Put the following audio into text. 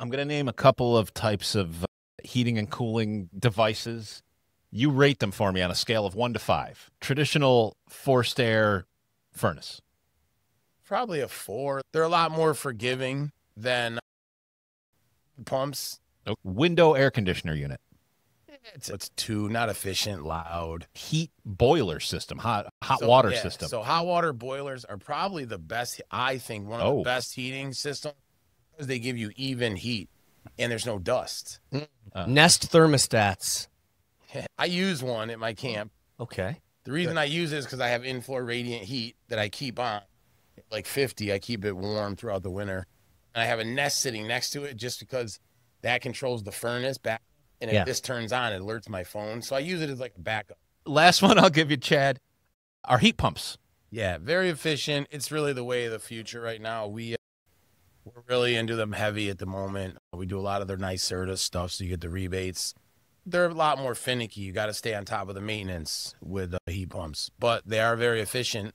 I'm going to name a couple of types of uh, heating and cooling devices. You rate them for me on a scale of one to five. Traditional forced air furnace. Probably a four. They're a lot more forgiving than pumps. Window air conditioner unit. It's, it's too not efficient, loud. Heat boiler system, hot hot So, water yeah, system. So hot water boilers are probably the best. I think one of Oh. the best heating systems because they give you even heat and there's no dust. Nest thermostats. I use one at my camp. Okay. The reason I use it is because I have in-floor radiant heat that I keep on, like 50. I keep it warm throughout the winter, and I have a Nest sitting next to it just because that controls the furnace back. And if Yeah. this turns on, it alerts my phone. So I use it as like a backup. Last one I'll give you, Chad. Our heat pumps. Yeah, very efficient. It's really the way of the future right now. We uh, we're really into them heavy at the moment. We do a lot of their service stuff, so you get the rebates. They're a lot more finicky. You got to stay on top of the maintenance with uh, heat pumps, but they are very efficient.